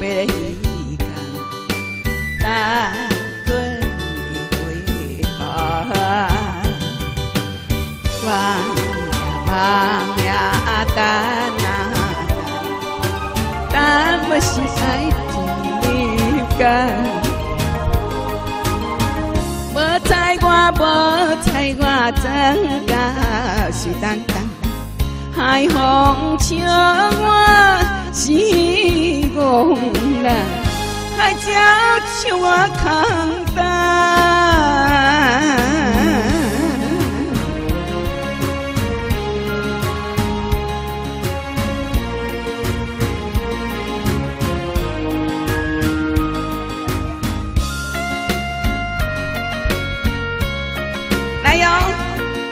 小日小白的鱼竿，等困伊回航。望呀望呀等啊等，等我心爱的干。无猜我，无猜我，怎甲水当当？海风笑我海鸟笑我空单。来哟，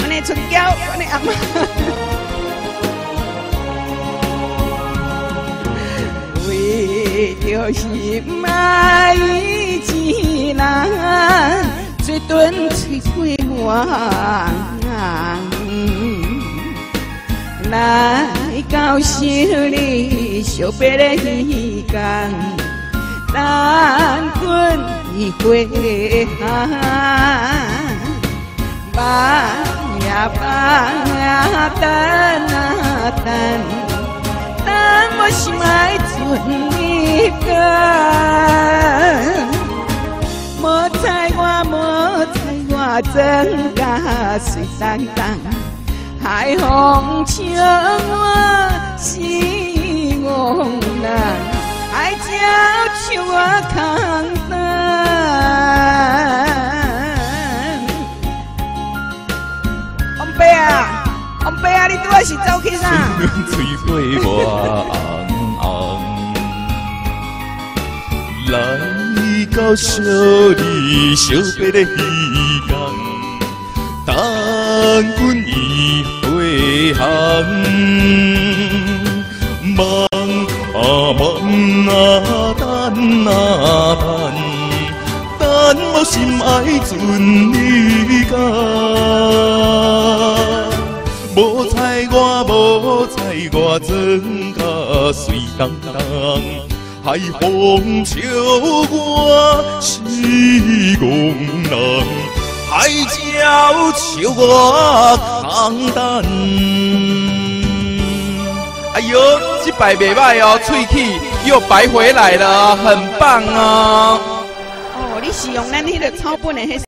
我的春娇，我的阿妈。心爱一人，嘴遁嘴退我，来到小里小白的鱼竿，等阮伊回航，望呀望呀等啊等。等我心爱存猜我，怎甲水当当？海风笑我是憨人，海鸟笑我空等。王伯啊，王伯啊，你拄仔到小里小白的鱼缸，等阮伊回航。望啊望啊等啊等，等我心爱存你家。无猜我，无猜我，怎甲水当当？海风笑我是憨人，海鸟笑我空等。哎呦，这摆袂歹哦，喙齿又白回来了，很棒哦。哦，你是用咱迄个草本的迄。